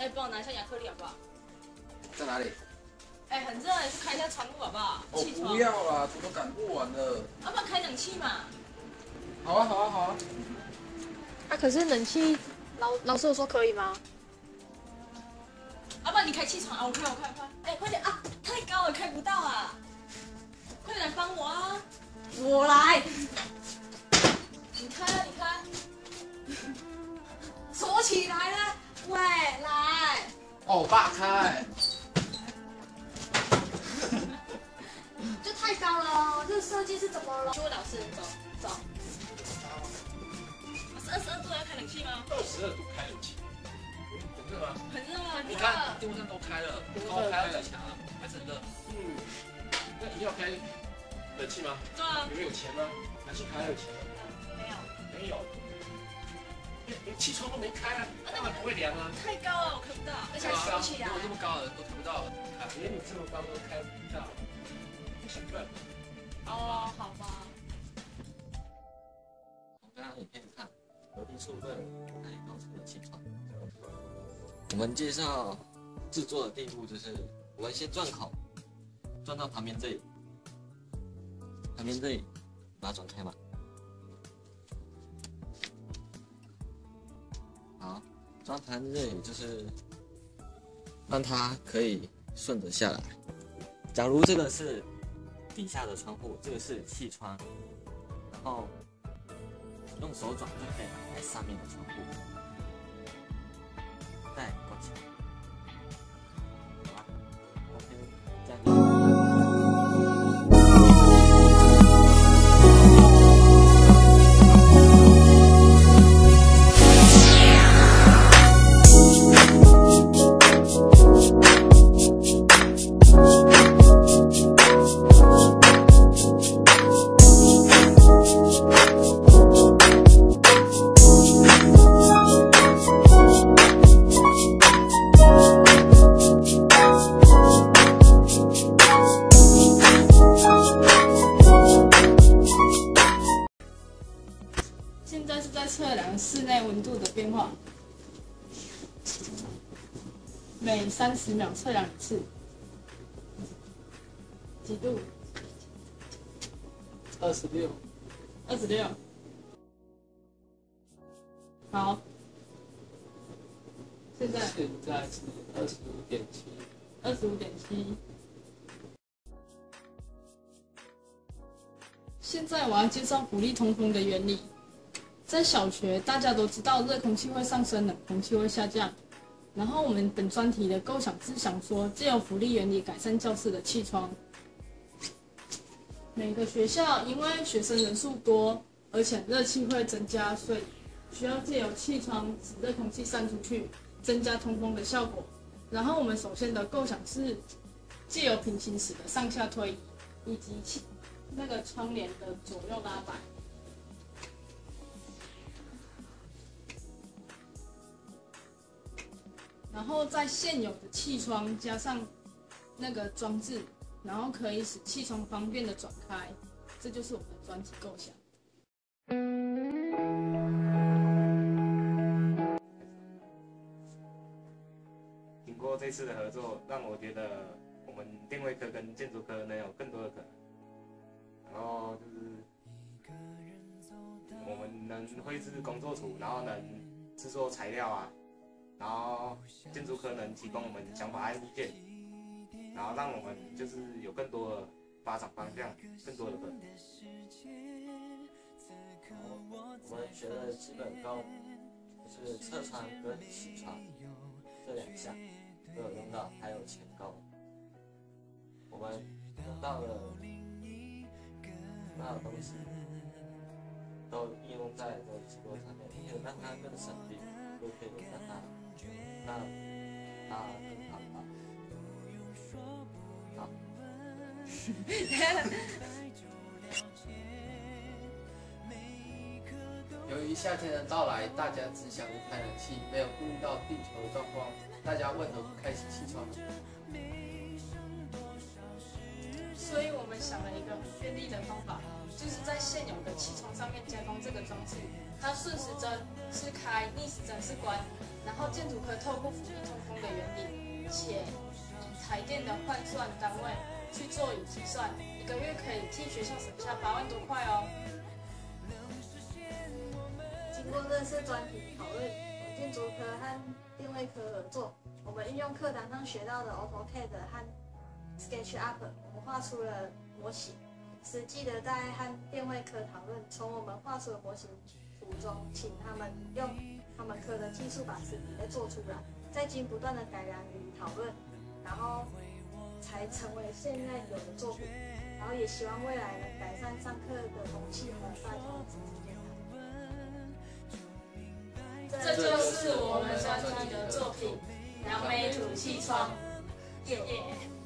哎，帮我拿一下亚克力好不好？在哪里？哎，很热，去开一下窗户好不好？哦，不。要啦，图都赶不完了。要不然开冷气嘛？好啊，好啊，好啊。啊，可是冷气老老师有说可以吗？要不然你开气窗啊？我开，我开，我开。哎，快点啊！太高了，开不到啊！快点来帮我啊！我来。来。哦，爸开。这太高了哦，这个设计是怎么了？去问老师，走走。是二十二度要开冷气吗？二十二度开冷气，很热吗？很热啊，你看电风扇都开了，高开了几强了，还是很热。嗯，那一定要开冷气吗？对啊，你们有钱吗？冷气还有钱？没有。没有。连连气窗都没开啊，当然不会凉啊。太高了，我看不到，而且还锁起来如。果这么高的都看不到，啊连你这么高都开不到，不兴奋。哦，好吧。从刚刚影片看，合力数对来搞成的气窗。我们介绍制作的第一步就是，我们先钻孔，钻到旁边这里，旁边这里把它转开嘛。好，钻旁边这里就是让它可以顺着下来。假如这个是底下的窗户，这个是气窗，然后用手转就可以打开上面的窗户，再关起来。现在是在测量室内温度的变化，每三十秒测量一次。几度？二十六。二十六。好。现在现在是二十五点七。二十五点七。现在我要介绍浮力通风的原理。在小学，大家都知道热空气会上升，冷空气会下降。然后我们本专题的构想是想说，借由浮力原理改善教室的气窗。每个学校因为学生人数多，而且热气会增加，所以需要借由气窗使热空气散出去，增加通风的效果。然后我们首先的构想是借由平行时的上下推移，以及气那个窗帘的左右拉摆。然后在现有的气窗加上那个装置，然后可以使气窗方便的转开，这就是我们的专题构想。经过这次的合作，让我觉得我们定位科跟建筑科能有更多的可能。然后就是我们能绘制工作图，然后能制作材料啊，然后建筑科能提供我们想法和意见，然后让我们就是有更多的发展方向，更多的可能。我们学的基本功就是侧穿跟起穿这两项都有用到，还有前高。我们用到了所有东西都应用在这个直播上面，可以让它更省力，又可以让它让它更好。好。由于夏天的到来，大家只想着开冷气，没有顾虑到地球的状况。大家为何不开启气窗呢？所以我们想了一个便利的方法，就是在现有的气窗上面加装这个装置，它顺时针是开，逆时针是关，然后建筑可以透过辅翼通风的原理，且以台电的换算单位去做以计算，一个月可以替学校省下八万多块哦。经过这次专题讨论，建筑科和定位科合作，我们运用课堂上学到的 AutoCAD 和 SketchUp，我们画出了模型。实际的在和电位科讨论，从我们画出的模型图中，请他们用他们科的技术把实体再做出来，再经不断的改良与讨论，然后才成为现在有的作品。然后也希望未来能改善上课的风气和大家的身体健康。这就是我们专题的作品——扬眉吐气窗。耶耶。